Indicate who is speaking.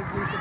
Speaker 1: actually, they lose the